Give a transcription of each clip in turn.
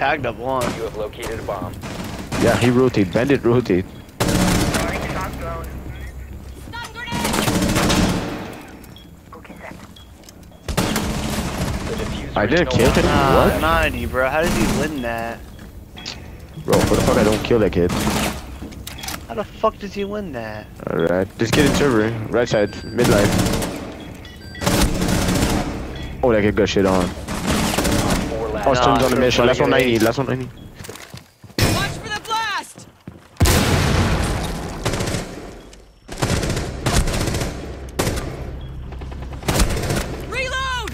tagged up one. You have located a bomb. Yeah, he rotate. Bandit rotate. I didn't no kill longer- him. Nah, What? 90, bro. How did he win that? Bro, what the fuck I don't kill that kid? How the fuck does he win that? Alright. Just get in server. Right side. Midline. Oh, that kid got shit on. Austin's on a mission. That's what I need. That's what I need. Watch for the blast! Reload!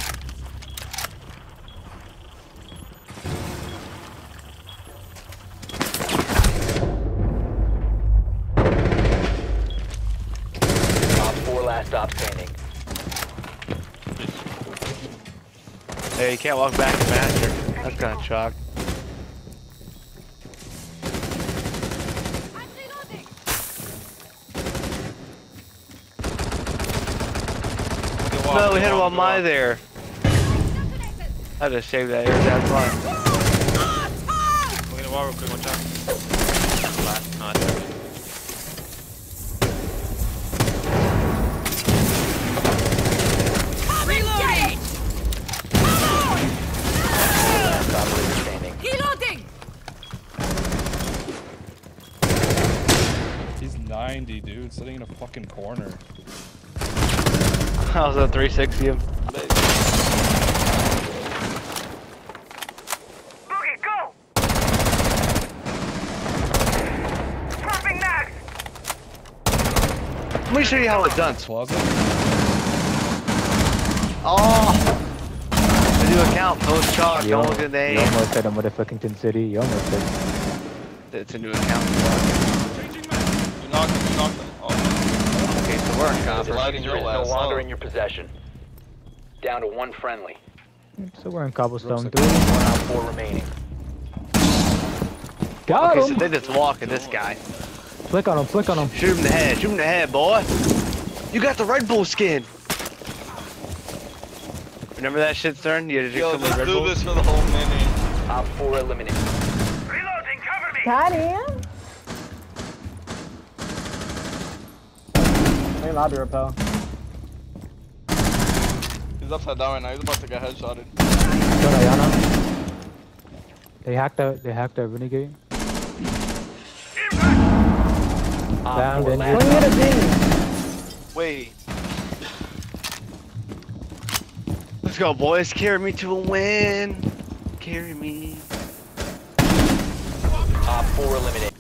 Top four last stop standing. Hey, you can't walk back. That's kind of chalk. No, we hit him on my there. I just saved that air. That's fine. We're gonna wall real quick, watch out. Last, no, that's it. Reloading! Last operator standing. Reloading! He's 90, dude, sitting in a fucking corner. I was at 360 him. Let me show you how it's done. Closet? Oh! The new account, post chalk, You don't almost, look at the you name. almost said a motherfucking city. You almost said. It's a new account. You knocked him, you knocked him. Okay, so we're in The copper. Lagging diffuser is no longer in your possession. Down to one friendly. So we're in cobblestone, Looks dude. One out four remaining. Got Okay, so they just walking this guy. Flick on him. Flick on him. Shoot him in the head, shoot him in the head, boy. You got the Red Bull skin. Remember that shit, Stern? You had to drink Yo, some of the let's do this for the whole mini. Top four eliminated. Reloading. Cover me. Got him. Hey, lobby repel. He's upside down right now. He's about to get headshotted. Go Diana. They hacked out. They hacked out Renegade. Op Down, four then last Swing op- it a Wait. Let's go, boys. Carry me to a win. Carry me. Op four eliminated.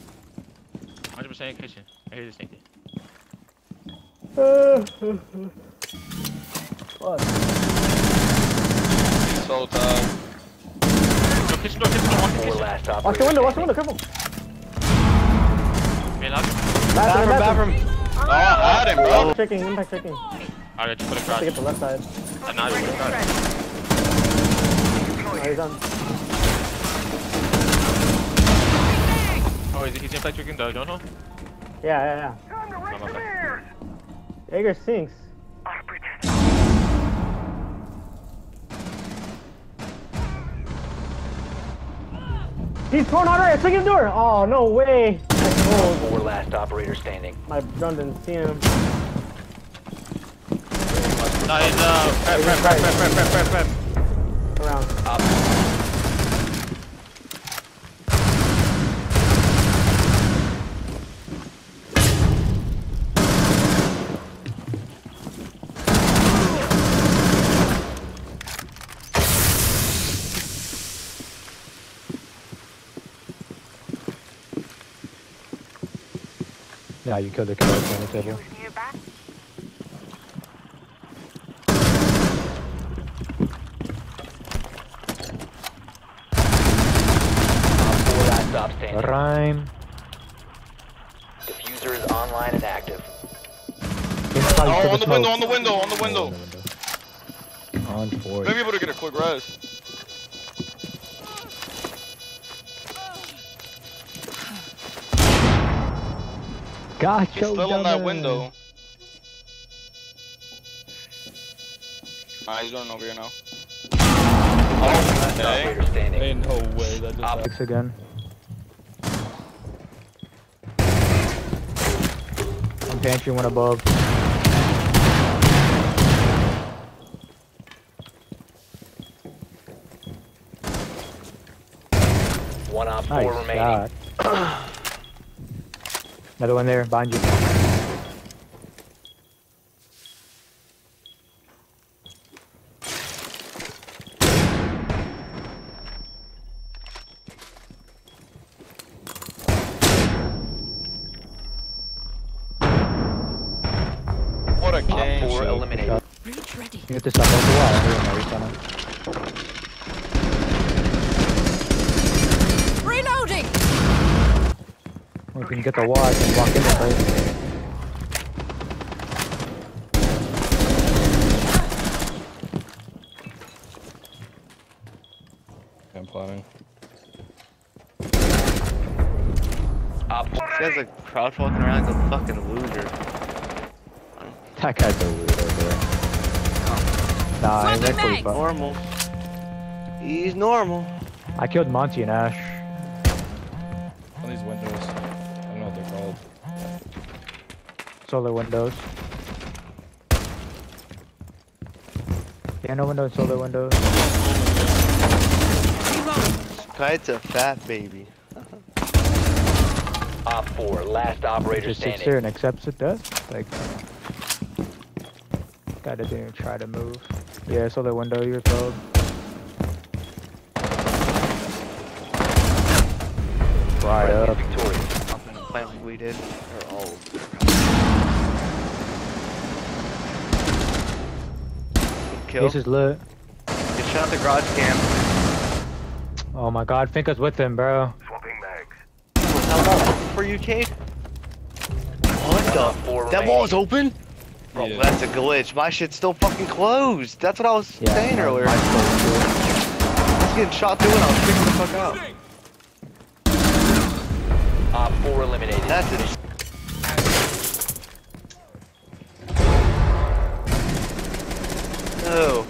100% kitchen. I hear this thing. Fuck. He's all down. No, kitchen door, kitchen door, one. Watch the window, watch the window, careful. Me lock. Bathroom, bathroom. Oh, I had him, bro. Checking, impact checking. Alright, just put a crash. Take it to the left side. I'm not even a crash. Oh, he's on. Oh, he's, he's impact checking the gun, huh? Yeah, yeah, yeah. Time to raise! Jaeger sinks. He's torn out right. Swing the door. Oh no way. Oh, Four last operator standing. my gun didn't see him. Nah, he's, uh, prep, prep, prep, prep, prep, prep, prep, prep. Around. Op guy you killed. Rhyme. Diffuser is online and active. Oh, on the, window, on the window, on the window, on the window. On four. Maybe able to get a quick rest. Gotcha. He's still on that window. Ah, he's running over here now. Oh, Last Okay. operator standing. Ain't no way that just Op- happened. Again. One pantry, one above. One op Nice four remaining. shot. Another one there, behind you. What a Op game. four eliminated. Breach ready. You get this up over the wall. Here, no, he's gonna- Reloading. Well, if you can get the wall, and walk in the place. I'm planning. Op This guy's like crouch walking around like a fucking loser. That guy's a weirdo, bro. Nah, he's Swapping actually Normal. He's normal. I killed Monty and Ash. Solar windows. Yeah, no windows, solar windows. Kite's a fat baby. op four. Last operator Just sits there and accepts it, does? Like, guy doesn't even try to move. Yeah, solar window, you're told. Right up. is victorious. I'm gonna play like we did. They're old. Kill. This is lit. Get shot at the garage cam. Oh my god, Finka's with him, bro. For you, Kate? What One the? op four That remaining. wall is open? Bro, Yeah. that's a glitch. My shit's still fucking closed. That's what I was Yeah, saying my- earlier. my I was getting shot through and I was freaking the fuck out. Op four eliminated. That's it. Oh.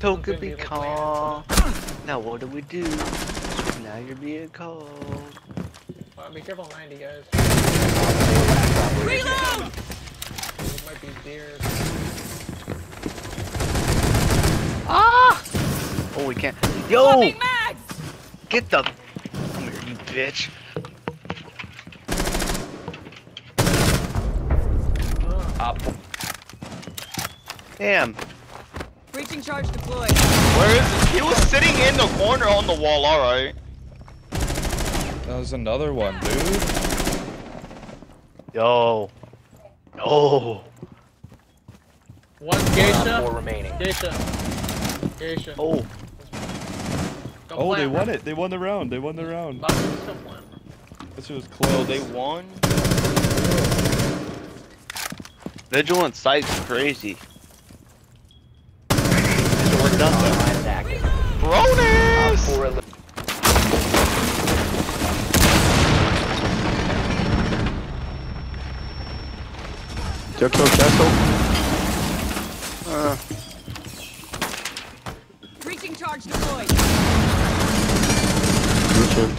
Toka be calm. Now what do we do? Now you're being called. be careful 90, guys. Reload. It might be deer. Ah! Oh, we can't. Yo! Get the. Come here, you bitch. Op four. Damn. Breaching charge deployed. Where is he? He was sitting in the corner on the wall, alright. That was another one, dude. Yo. Oh. One One op geisha. four remaining. Geisha. Geisha. Oh. Don't Oh, they won it. They won the round. They won the round. Bobby, still plant. This was close. They won. Vigilant sight's crazy. So we're done though. Online and active. Op Bonus! four eli- Check so chest open. Uh, Breaching charge deployed. Reaching.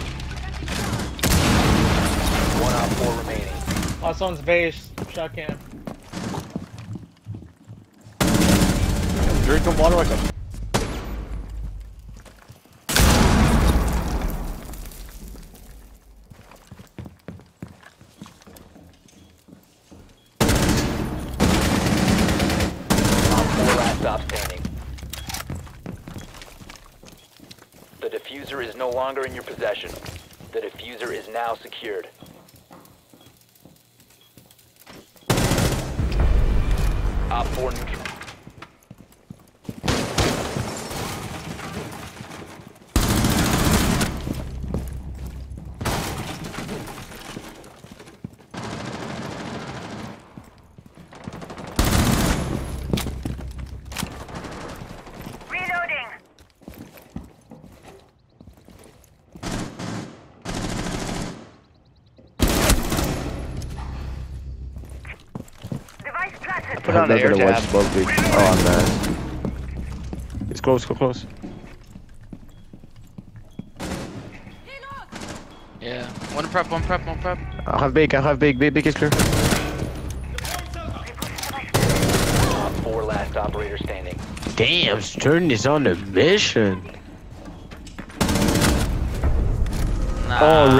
One op four remaining. Last one's base. Shot cam. drinking water like a. Op four last stop standing. The diffuser is no longer in your possession. The diffuser is now secured. Op four neutral. Put on a an air little bit of jab. wedge above big. Oh man. It's close, go close. Yeah. One prep, one prep, one prep. I have big, I have big, big, big is clear. 4 last operator standing. Damn, Stern is on a mission. Nah. Oh, right.